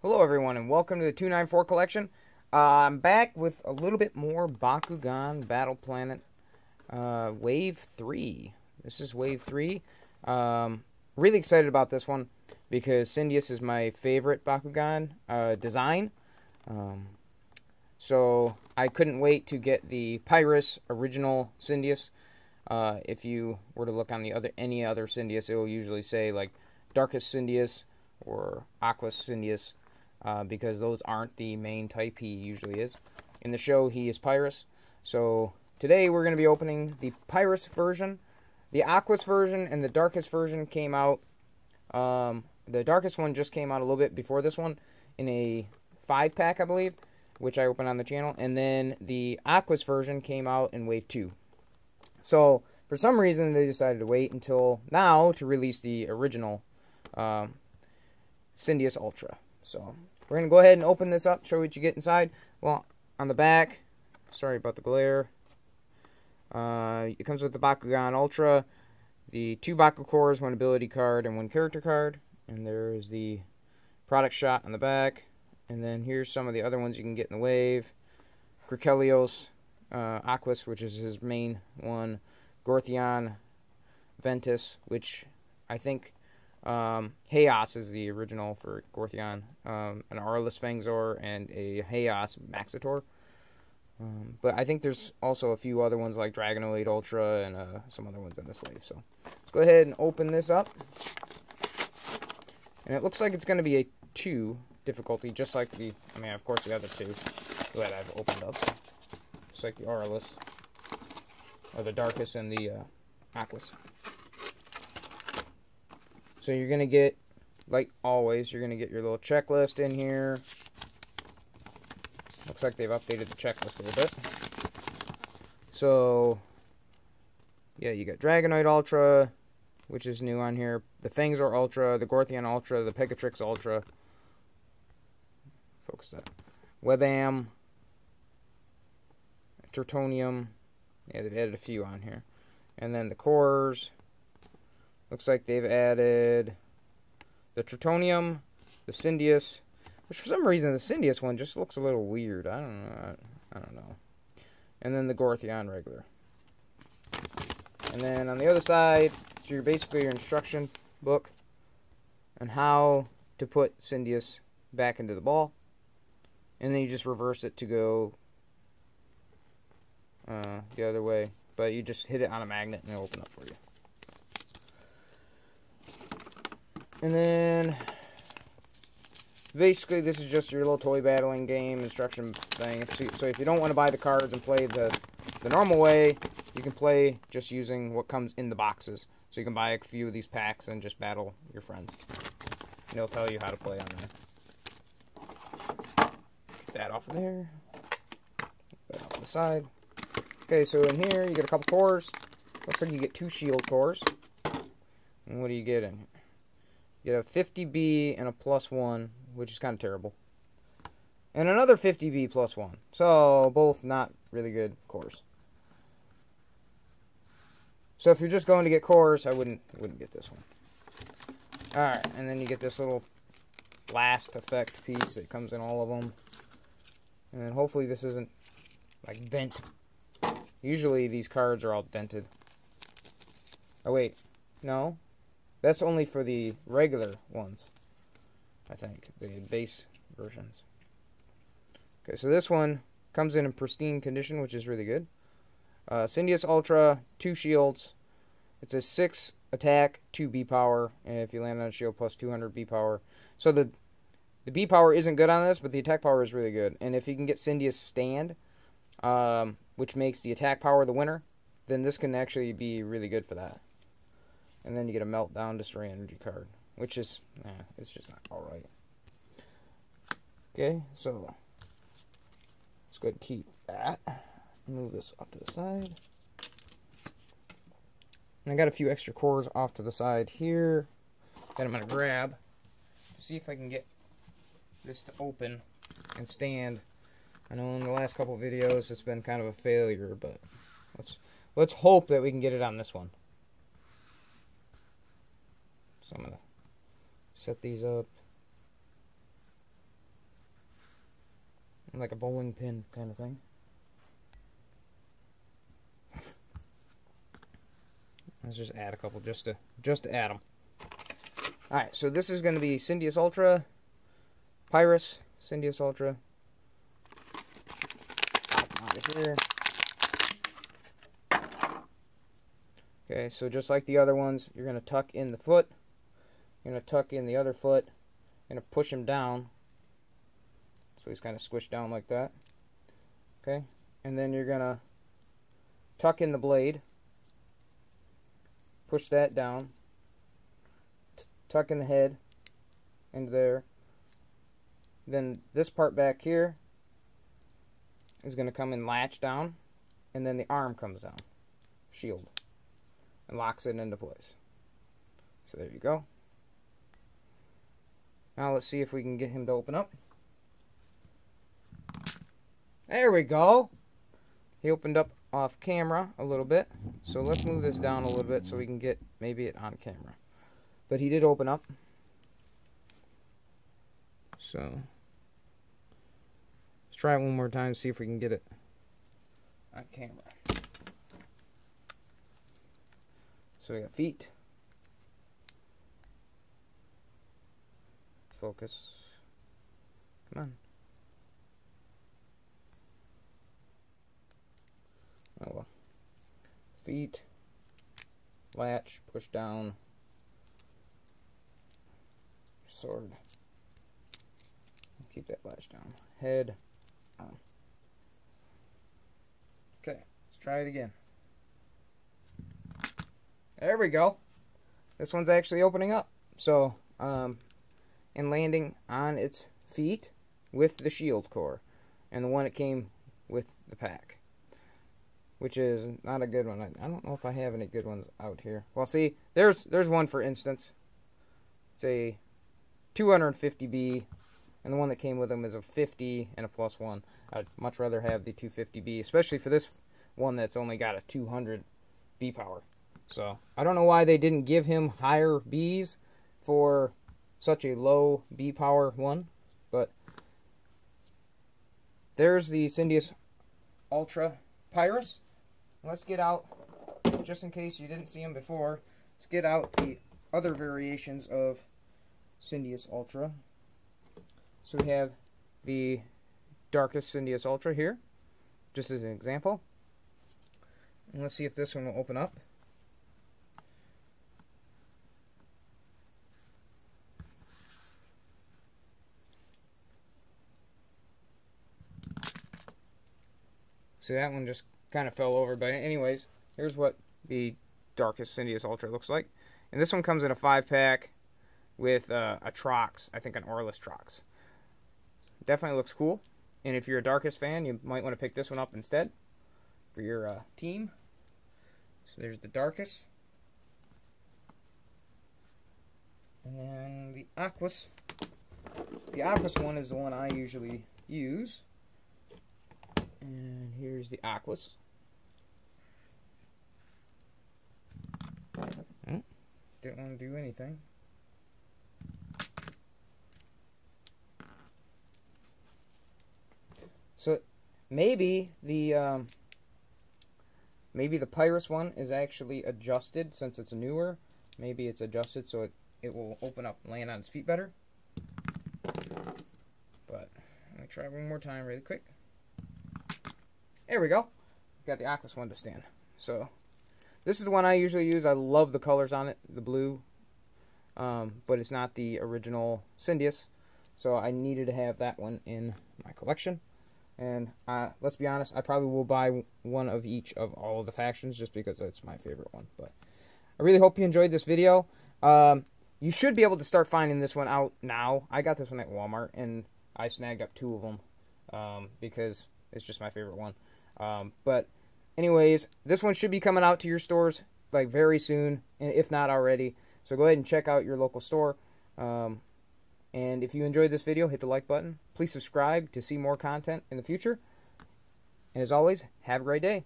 Hello, everyone, and welcome to the 294 collection. Uh, I'm back with a little bit more Bakugan Battle Planet uh, Wave 3. This is Wave 3. Um, really excited about this one because Cyndeous is my favorite Bakugan uh, design. Um, so I couldn't wait to get the Pyrus original Cyndeous. Uh, if you were to look on the other any other Cyndeous, it will usually say like Darkus Cyndeous or Aqua Cyndeous uh, because those aren't the main type he usually is. In the show, he is Pyrus. So today we're going to be opening the Pyrus version. The Aquos version and the Darkus version came out. Um, the Darkus one just came out a little bit before this one in a five pack, I believe, which I opened on the channel. And then the Aquos version came out in Wave 2. So for some reason, they decided to wait until now to release the original um, Cyndeous Ultra. So we're going to go ahead and open this up, show what you get inside. Well, on the back, sorry about the glare, uh, it comes with the Bakugan Ultra, the two Baku cores, one ability card, and one character card. And there is the product shot on the back. And then here's some of the other ones you can get in the wave. Gracchelios uh, Aquos, which is his main one. Gorthion Ventus, which I think um, Haos is the original for Gorthion, um, an Aurelus Fangzor, and a Haos Maxitor. Um, but I think there's also a few other ones like Dragonoid Ultra and uh, some other ones in this wave. So let's go ahead and open this up. And it looks like it's going to be a 2 difficulty, just like the, I mean, of course, the other two that I've opened up. Just like the Aurelus, or the Darkus and the uh, Aquos. So you're going to get, like always, you're going to get your little checklist in here. Looks like they've updated the checklist a little bit. So, yeah, you got Dragonoid Ultra, which is new on here. The Fangzor Ultra, the Gorthion Ultra, the Pegatrix Ultra. Focus that. Webam. Tertonium. Yeah, they've added a few on here. And then the cores. Looks like they've added the Tertonium, the Cyndeous, which for some reason the Cyndeous one just looks a little weird. I don't know. I, I don't know. And then the Gorthion regular. And then on the other side, it's your basically your instruction book on how to put Cyndeous back into the ball. And then you just reverse it to go uh, the other way. But you just hit it on a magnet and it'll open up for you. And then, basically, this is just your little toy battling game instruction thing. So if you don't want to buy the cards and play the, the normal way, you can play just using what comes in the boxes. So you can buy a few of these packs and just battle your friends. And it'll tell you how to play on there. Get that off of there. Put that off the side. Okay, so in here, you get a couple cores. Looks like you get two shield cores. And what do you get in here? You get a 50B and a plus 1, which is kind of terrible. And another 50B plus 1. So, both not really good cores. So, if you're just going to get cores, I wouldn't wouldn't get this one. Alright, and then you get this little blast effect piece that comes in all of them. And then hopefully this isn't, like, bent. Usually these cards are all dented. Oh, wait. No? That's only for the regular ones, I think, the base versions. Okay, so this one comes in in pristine condition, which is really good. Uh, Ultra, two shields. It's a six attack, two B power, and if you land on a shield, plus 200 B power. So the the B power isn't good on this, but the attack power is really good. And if you can get Cyndeous stand, um, which makes the attack power the winner, then this can actually be really good for that and then you get a meltdown destroy energy card, which is, eh, it's just not all right. Okay, so let's go ahead and keep that. Move this off to the side. And I got a few extra cores off to the side here that I'm to grab to see if I can get this to open and stand. I know in the last couple videos it's been kind of a failure, but let's let's hope that we can get it on this one. So I'm going to set these up. like a bowling pin kind of thing. Let's just add a couple just to just to add them. All right, so this is going to be Cyndeous Ultra, Pyrus, Cyndeous Ultra. Out of here. Okay, so just like the other ones, you're going to tuck in the foot. Going to tuck in the other foot. Going to push him down. So he's kind of squished down like that. Okay, and then you're going to tuck in the blade. Push that down tuck in the head into there. Then this part back here is going to come and latch down, and then the arm comes down, shield, and locks it into place. So there you go. Now let's see if we can get him to open up. There we go. He opened up off camera a little bit. So let's move this down a little bit so we can get maybe it on camera. But he did open up. So let's try it one more time, see if we can get it on camera. So we got feet. Focus. Come on. Oh well. Feet. Latch. Push down sword. Keep that latch down. Head on. Okay, let's try it again. There we go. This one's actually opening up. So, um, and landing on its feet with the shield core. And the one it came with the pack. Which is not a good one. I, I don't know if I have any good ones out here. Well, see, there's there's one for instance. It's a 250B, and the one that came with them is a 50 and a plus one. I'd much rather have the 250B, especially for this one that's only got a 200 B power. So I don't know why they didn't give him higher Bs for such a low B power one, but there's the Cyndeous Ultra Pyrus. Let's get out, just in case you didn't see them before, let's get out the other variations of Cyndeous Ultra. So we have the Darkus Cyndeous Ultra here, just as an example. And let's see if this one will open up. See, that one just kind of fell over. But anyways, here's what the Darkus Cyndeous Ultra looks like. And this one comes in a 5-pack with uh, a Trox, I think an Aurelus Trox. Definitely looks cool. And if you're a Darkus fan, you might want to pick this one up instead for your uh, team. So there's the Darkus. And then the Aquos. The Aquos one is the one I usually use. And here's the Aquos. Hmm? Didn't want to do anything. So maybe the um, maybe the Pyrus one is actually adjusted since it's newer. Maybe it's adjusted so it, it will open up and land on its feet better. But let me try one more time really quick. There we go. Got the Aquos one to stand. So this is the one I usually use. I love the colors on it, the blue. Um, but it's not the original Cyndeous. So I needed to have that one in my collection. And uh, let's be honest, I probably will buy one of each of all of the factions just because it's my favorite one. But I really hope you enjoyed this video. Um, you should be able to start finding this one out now. I got this one at Walmart, and I snagged up two of them um, because it's just my favorite one. Um, but anyways, this one should be coming out to your stores like very soon, if not already. So go ahead and check out your local store. Um, and if you enjoyed this video, hit the like button. Please subscribe to see more content in the future. And as always, have a great day.